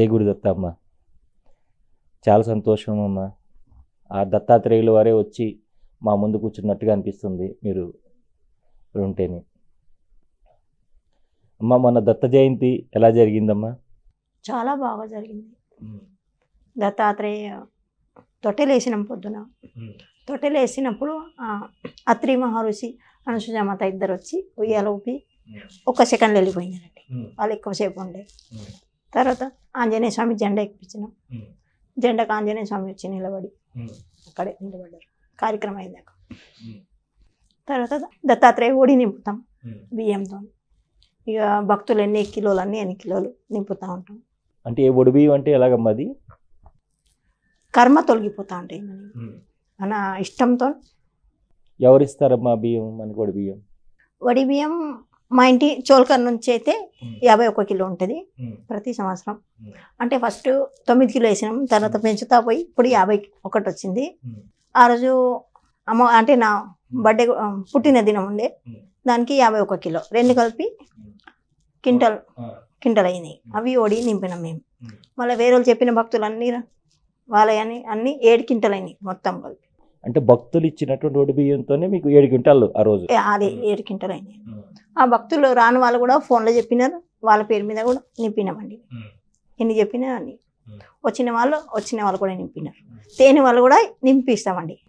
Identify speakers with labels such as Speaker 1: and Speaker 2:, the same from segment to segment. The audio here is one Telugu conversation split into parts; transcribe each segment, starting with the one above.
Speaker 1: ఏ గుడి దత్త అమ్మ చాలా సంతోషం అమ్మ. ఆ దత్తాత్రేయుల వారే వచ్చి మా ముందు కూర్చున్నట్టుగా అనిపిస్తుంది మీరు ఉంటేనే. అమ్మ మన దత్త జయంతి ఎలా జరిగిందమ్మా?
Speaker 2: చాలా బాగా జరిగింది. దత్తాత్రేయ తొట్టెలేసినాం పొద్దున. తొట్టెలేసినప్పుడు అత్రి మహర్షి అనుసుజామత ఇద్దరు వచ్చి ఉయ్యాల ఊపి ఒక సెకండ్ వెళ్ళిపోయినారండి. వాళ్ళు ఎక్కువసేపు ఉండే. తర్వాత ఆంజనేయ స్వామి జెండా ఎక్కించినాం. జెండాకు ఆంజనేయ స్వామి వచ్చి నిలబడి అక్కడే నిలబడ్డారు. కార్యక్రమం అయిందాక తర్వాత దత్తాత్రేయ ఓడి నింపుతాం బియ్యంతో. ఇక భక్తులు ఎన్ని కిలోలు అన్ని ఎన్ని కిలోలు నింపుతూ ఉంటాం.
Speaker 1: అంటే ఏ ఒడిబియ్యం అంటే ఎలాగమ్మా అది?
Speaker 2: కర్మ తొలగిపోతూ ఉంటాయి మన ఇష్టంతో.
Speaker 1: ఎవరిస్తారమ్మా బియ్యం మనకి ఒడి బియ్యం?
Speaker 2: వడి బియ్యం మా ఇంటి చోల్కర్ నుంచి అయితే యాభై ఒక్క కిలో ఉంటుంది ప్రతి సంవత్సరం. అంటే ఫస్ట్ తొమ్మిది కిలో వేసినాం తర్వాత పెంచుతా పోయి ఇప్పుడు యాభై ఒకటి వచ్చింది. ఆ రోజు అమ్మ అంటే నా బర్త్డే పుట్టిన దినం ఉండే. దానికి యాభై ఒక్క కిలో రెండు కలిపి క్వింటల్ క్వింటల్ అయినాయి. అవి ఓడి నింపినాం మేము. మళ్ళీ వేరే వాళ్ళు చెప్పిన భక్తులు అన్నీ వాళ్ళని అన్ని ఏడు క్వింటల్ అయినాయి మొత్తం కలిపి.
Speaker 1: అంటే భక్తులు ఇచ్చినటువంటి ఒడి బియ్యంతోనే మీకు ఏడు క్వింటాలు ఆ రోజు?
Speaker 2: అదే ఏడు క్వింటల్ అయినాయి. ఆ భక్తులు రాని వాళ్ళు కూడా ఫోన్లో చెప్పినారు. వాళ్ళ పేరు మీద కూడా నింపినామండి. ఎన్ని చెప్పినా అన్ని. వచ్చిన వాళ్ళు వచ్చిన వాళ్ళు కూడా నింపినారు. తేని వాళ్ళు కూడా నింపిస్తామండి.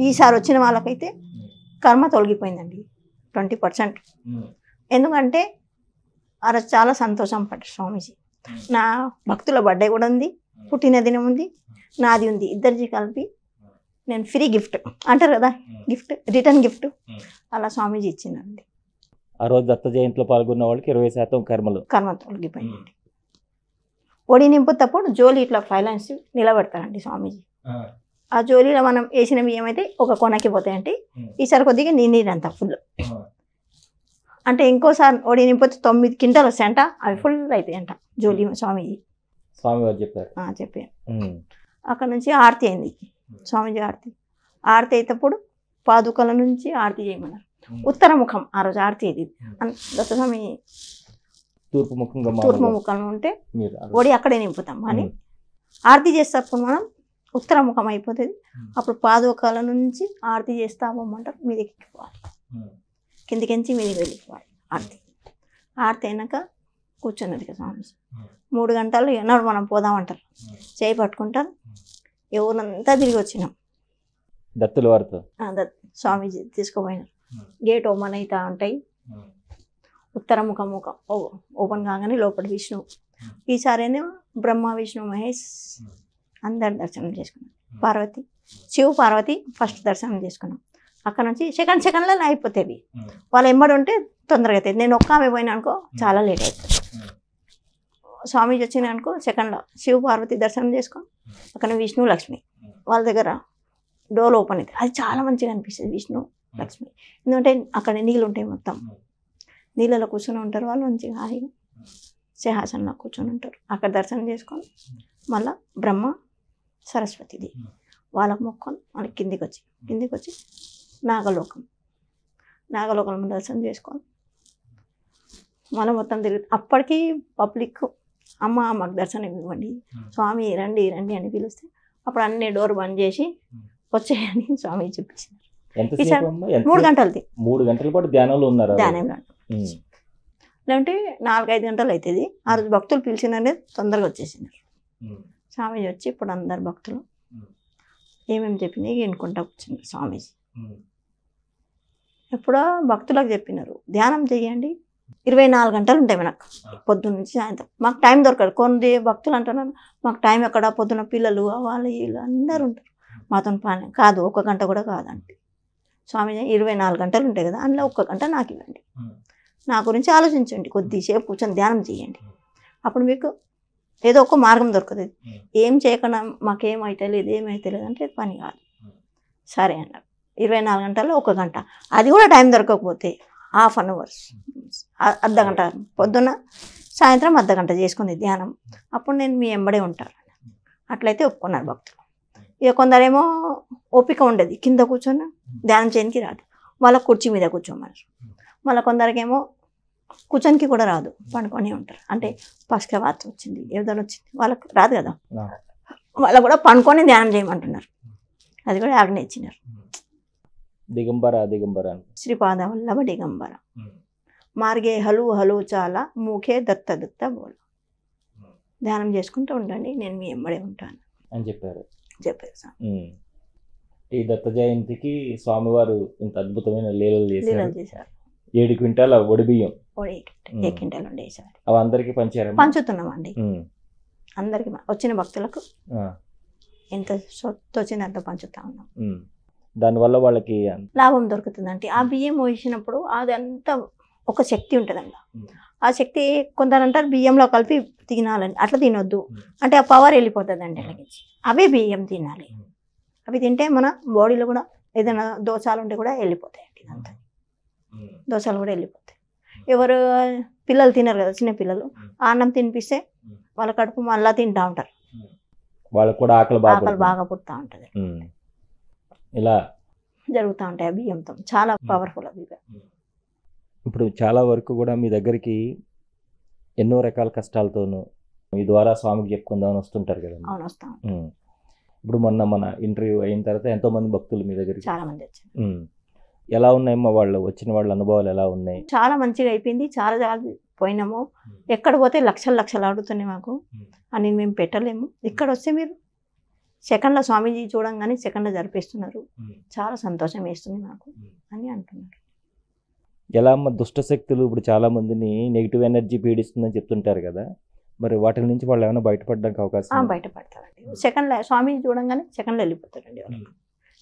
Speaker 2: ఈసారి వచ్చిన వాళ్ళకైతే కర్మ తొలగిపోయిందండి. Twenty percent. ఎందుకంటే రోజు చాలా సంతోషం పడ్డారు స్వామీజీ. నా భక్తుల బర్త్డే కూడా ఉంది. పుట్టిన దినం ఉంది. నాది ఉంది. ఇద్దరిది కలిపి నేను ఫ్రీ గిఫ్ట్. అంటారు కదా గిఫ్ట్ రిటర్న్ గిఫ్ట్. అలా స్వామీజీ ఇచ్చిందండి.
Speaker 1: ఆ రోజు దత్త జయంతిలో పాల్గొన్న వాళ్ళకి ఇరవై శాతం కర్మలు.
Speaker 2: కర్మ తొలగిపోయిందండి ఒడి నింపుతప్పుడు జోలి ఇట్లా ఫైనాన్స్ నిలబెడతారండి స్వామీజీ. ఆ. జోలీలో మనం వేసిన బియ్యం అయితే ఒక కొనకి పోతాయంటే ఈసారి కొద్దిగా నీ నీరంతా ఫుల్ అంటే ఇంకోసారి ఒడి నింపితే తొమ్మిది క్వింటాలు వస్తాయంట అవి ఫుల్ అవుతాయంట జోలి స్వామీజీ.
Speaker 1: స్వామి వారు చెప్పారు.
Speaker 2: చెప్పాను. అక్కడ నుంచి ఆరతి అయింది. స్వామీజీ ఆరతి. ఆరతి అయినప్పుడు పాదుకల నుంచి ఆరతి చేయమన్నారు. ఉత్తర ముఖం ఆ రోజు ఆరతి ఇది. అన్- దత్తస్వామి
Speaker 1: తూర్పు ముఖంగా
Speaker 2: తూర్పు
Speaker 1: మామూలుగా
Speaker 2: ముఖం ఉంటే ఒడి అక్కడే నింపుతాం
Speaker 1: ఉమ్.
Speaker 2: ఆరతి చేసేటప్పుడు మనం ఉత్తర ముఖం అయిపోతుంది. అప్పుడు పాదుకాల నుంచి ఆరతి చేస్తా పోమంటారు మీదకి ఎక్కిపోవాలి. కిందికించి మీదకి వెళ్ళిపోవాలి ఆరతి. ఆరతి అయినాక కూర్చున్నది కదా స్వామి. మూడు గంటలు ఎన్నడు మనం పోదామంటారు. చేయి పట్టుకుంటారు. ఎవరంతా తిరిగి వచ్చినాం
Speaker 1: దత్తుల వారితో
Speaker 2: స్వామీజీ తీసుకుపోయినారు
Speaker 1: ఉమ్.
Speaker 2: గేట్ ఓపెన్ అవుతా ఉంటాయి
Speaker 1: ఉమ్.
Speaker 2: ఉత్తర ముఖం ముఖం ఓ- ఓపెన్ కాగానే లోపల విష్ణు
Speaker 1: ఉమ్.
Speaker 2: ఈసారి ఏమో బ్రహ్మ విష్ణు మహేష్. అందరు దర్శనం చేసుకున్నాం. పార్వతి శివ పార్వతి ఫస్ట్ దర్శనం చేసుకున్నాం అక్కడ నుంచి సెకండ్ సెకండ్లో అయిపోతుంది. వాళ్ళు ఎంబడి ఉంటే తొందరగా అవుతుంది నేను ఒక్క ఆమె పోయినా అనుకో చాలా లేట్ అవుతుంది. స్వామీజీ వచ్చిన అనుకో సెకండ్లో శివ పార్వతి దర్శనం చేసుకో. అక్కడ విష్ణు లక్ష్మి. వాళ్ళ దగ్గర డోర్ ఓపెన్ అవుతుంది అది చాలా మంచిగా అనిపిస్తుంది విష్ణు లక్ష్మి. ఎందుకంటే అక్కడ నీళ్ళు ఉంటాయి మొత్తం. నీళ్ళలో కూర్చొని ఉంటారు వాళ్ళు మంచిగా హాయిగా సింహాసనంలో కూర్చొని ఉంటారు. అక్కడ దర్శనం చేసుకొని మళ్ళా బ్రహ్మ సరస్వతిది. వాళ్ళకు మొక్కొని మళ్ళీ కిందికి వచ్చి కిందికి వచ్చి నాగలోకం. నాగలోకం దర్శనం చేసుకొని మళ్ళీ మొత్తం తిరిగి అప్పటికి పబ్లిక్ అమ్మ మాకు దర్శనం ఇవ్వండి. స్వామి రండి రండి అని పిలిస్తే అప్పుడు అన్ని డోర్ బంద్ చేసి వచ్చేయని స్వామి చూపించారు మూడు? గంటలది.
Speaker 1: మూడు గంటల పాటు ధ్యానంలో ఉన్నారు.
Speaker 2: లేదంటే నాలుగైదు గంటలు అవుతుంది. ఆ రోజు భక్తులు పిలిచినంటే తొందరగా వచ్చేసినారు. స్వామీజీ వచ్చి ఇప్పుడు అందరు భక్తులు. ఏమేమి చెప్పినాయి ఎన్నుకుంటా కూర్చున్నారు స్వామీజీ. ఎప్పుడో భక్తులకు చెప్పినారు. ధ్యానం చేయండి. ఇరవై నాలుగు గంటలు ఉంటాయి మనకు పొద్దున్న నుంచి సాయంత్రం. మాకు టైం దొరకదు. కొన్ని భక్తులు అంటున్నారు మాకు టైం ఎక్కడ? పొద్దున్న పిల్లలు వాళ్ళు వీళ్ళు అందరూ ఉంటారు. మాతో పని కాదు ఒక గంట కూడా కాదండి. స్వామీజీ ఇరవై నాలుగు గంటలు ఉంటాయి కదా అందులో ఒక్క గంట నాకు ఇవ్వండి. నా గురించి ఆలోచించండి కొద్దిసేపు కూర్చొని ధ్యానం చేయండి. అప్పుడు మీకు ఏదో ఒక మార్గం దొరుకుతుంది. ఏం చేయకుండా మాకేం అయితే లేదు ఏమైతే లేదు అంటే పని కాదు. సరే అన్నారు. ఇరవై నాలుగు గంటల్లో ఒక గంట. అది కూడా టైం దొరకకపోతే హాఫ్ అన్ అవర్స్ అర్ధ గంట పొద్దున్న సాయంత్రం అర్ధ గంట చేసుకుంది ధ్యానం. అప్పుడు నేను మీ ఎంబడే ఉంటాను. అట్లయితే ఒప్పుకున్నారు భక్తులు. ఇక కొందరేమో ఓపిక ఉండదు. కింద కూర్చొని ధ్యానం చేయడానికి రాదు. వాళ్ళ కుర్చీ మీద కూర్చోమన్నారు. మళ్ళీ కొందరికేమో కూర్చొనికి కూడా రాదు. పండుకొని ఉంటారు. అంటే పక్షవాత వచ్చింది ఏదో వచ్చింది. వాళ్ళకి రాదు కదా.
Speaker 1: ఆ.
Speaker 2: వాళ్ళకు కూడా పండుకొని ధ్యానం చేయమంటున్నారు. అది కూడా ఆజ్ఞ ఇచ్చినారు.
Speaker 1: దిగంబర దిగంబర
Speaker 2: శ్రీపాద వల్లభ దిగంబర. మార్గే హలు హలు చాలా మూకే దత్త దత్త బోల. ధ్యానం చేసుకుంటూ ఉండండి నేను మీ ఎంబడే ఉంటాను.
Speaker 1: అని చెప్పారు.
Speaker 2: చెప్పారు సార్.
Speaker 1: ఈ దత్త జయంతికి స్వామివారు ఇంత అద్భుతమైన లీలలు చేశారు. ఏడు క్వింటాల ఒడిబియ్యం.
Speaker 2: ఏ కింటలు ఉండేసారు
Speaker 1: అవి అందరికీ పంచారు
Speaker 2: పంచుతున్నామండి. అందరికి వచ్చిన భక్తులకు ఎంత అంత పంచుతా ఉన్నాం.
Speaker 1: దానివల్ల వాళ్ళకి
Speaker 2: లాభం దొరుకుతుందంటే ఆ బియ్యం వేసినప్పుడు అదంతా ఒక శక్తి ఉంటుందండి. ఆ శక్తి కొందరు అంటారు బియ్యంలో కలిపి తినాలని. అట్లా తినొద్దు. అంటే ఆ పవర్ వెళ్ళిపోతుంది అండి అలాగే అవే బియ్యం తినాలి. అవి తింటే మన బాడీలో కూడా ఏదైనా దోషాలు ఉంటే కూడా వెళ్ళిపోతాయి అండి ఇదంతా. దోషాలు కూడా వెళ్ళిపోతాయి. ఎవరు పిల్లలు తినరు కదా చిన్న పిల్లలు. అన్నం తినిపిస్తే. వాళ్ళ కడుపు మళ్ళా తింటా ఉంటారు.
Speaker 1: వాళ్ళకి కూడా ఆకలి బాగా
Speaker 2: ఆకలి. బాగా పుడతా ఉంటుంది.
Speaker 1: ఇలా
Speaker 2: జరుగుతూ ఉంటాయి ఆ బియ్యంతో. చాలా పవర్ఫుల్ అవి
Speaker 1: ఇప్పుడు చాలా వరకు కూడా మీ దగ్గరికి ఎన్నో రకాల కష్టాలతోనూ మీ ద్వారా స్వామికి చెప్పుకుందామని వస్తుంటారు కదండి.
Speaker 2: అవును వస్తాం.
Speaker 1: ఇప్పుడు మొన్న మన ఇంటర్వ్యూ అయిన తర్వాత ఎంతో మంది భక్తులు మీ దగ్గరికి
Speaker 2: చాలా మంది వచ్చారు.
Speaker 1: ఉమ్. ఎలా ఉన్నాయమ్మా వాళ్ళు? వచ్చిన వాళ్ళ అనుభవాలు ఎలా ఉన్నాయి?
Speaker 2: చాలా మంచిగా అయిపోయింది. చాలా చాలా పోయినాము. ఎక్కడ పోతే లక్షలు లక్షలు అడుగుతున్నాయి మాకు. అని మేము పెట్టలేము. ఇక్కడ వస్తే మీరు సెకండ్లో స్వామీజీ చూడంగానే సెకండ్లో జరిపిస్తున్నారు. చాలా సంతోషం వేస్తుంది
Speaker 1: ఉమ్.
Speaker 2: అని అంటున్నారు.
Speaker 1: ఎలా అమ్మ దుష్ట శక్తులు ఇప్పుడు చాలా మందిని నెగిటివ్ ఎనర్జీ పీడిస్తుందని చెప్తుంటారు కదా. మరి వాటి నుంచి వాళ్ళు ఏమైనా బయటపడడానికి అవకాశం?
Speaker 2: బయటపడతారండి. సెకండ్లో స్వామీజీ చూడంగానే సెకండ్లో వెళ్ళిపోతారండి వాళ్ళు.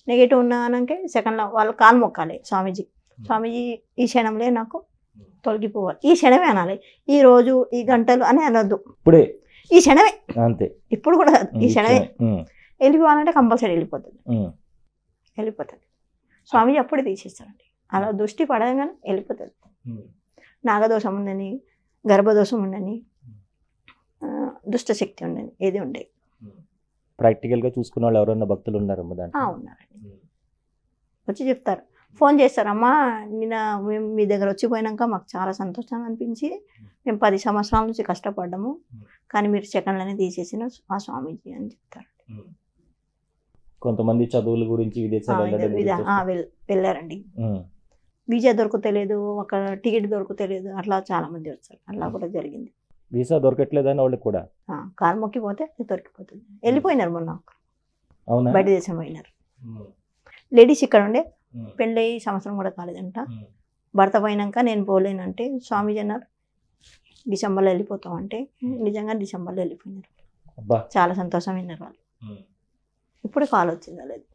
Speaker 2: నెగిటివ్ ఉన్నానంటే సెకండ్లో వాళ్ళు కాలు మొక్కాలి స్వామీజీ. స్వామీజీ ఈ క్షణంలో నాకు తొలగిపోవాలి. ఈ క్షణమే అనాలి. ఈ రోజు ఈ గంటలు అని అనొద్దు.
Speaker 1: ఇప్పుడే.
Speaker 2: ఈ క్షణమే.
Speaker 1: అంతే.
Speaker 2: ఇప్పుడు కూడా ఈ క్షణమే. వెళ్ళిపోవాలంటే కంపల్సరీ వెళ్ళిపోతుంది. వెళ్ళిపోతుంది. స్వామీజీ అప్పుడే తీసేస్తారండి. అలా దృష్టి పడగానే వెళ్ళిపోతుంది. నాగదోషం ఉందని గర్భదోషం ఉందని ఆ, దుష్ట శక్తి ఉందని ఏది ఉండే
Speaker 1: ప్రాక్టికల్గా చూసుకున్న వాళ్ళు ఎవరన్నా భక్తులు ఉన్నారమ్మా దాంట్లో
Speaker 2: ఉన్నారండి. వచ్చి చెప్తారు. ఫోన్ చేస్తారు అమ్మా నిన్న మేము మీ దగ్గర వచ్చిపోయినాక మాకు చాలా సంతోషం అనిపించి మేము పది సంవత్సరాల నుంచి కష్టపడ్డాము. కానీ మీరు సెకండ్లోనే తీసేసిన ఆ స్వామీజీ అని చెప్తారు.
Speaker 1: కొంతమంది చదువుల గురించి విదేశాలు
Speaker 2: వెళ్ళారండి. వీజా దొరకతలేదు ఒక టికెట్ దొరకతలేదు అట్లా చాలా మంది వచ్చారు. అట్లా కూడా జరిగింది.
Speaker 1: వీసా దొరకట్లేదని వాళ్ళకి కూడా?
Speaker 2: కారు మొక్కిపోతే దొరికిపోతుంది. వెళ్ళిపోయినారు మొన్న. బయట దేశం పోయినారు. లేడీస్ ఇక్కడ ఉండే. పెళ్ళి సంవత్సరం కూడా కాలేదంట. భర్త పోయినాక నేను పోలేనంటే స్వామీజీ అన్నారు డిసెంబర్లో వెళ్ళిపోతాం అంటే నిజంగా డిసెంబర్లో వెళ్ళిపోయినారు. చాలా సంతోషమైనారు వాళ్ళు.
Speaker 1: ఉమ్.
Speaker 2: ఇప్పుడు కాల్ వచ్చిందా లేదు.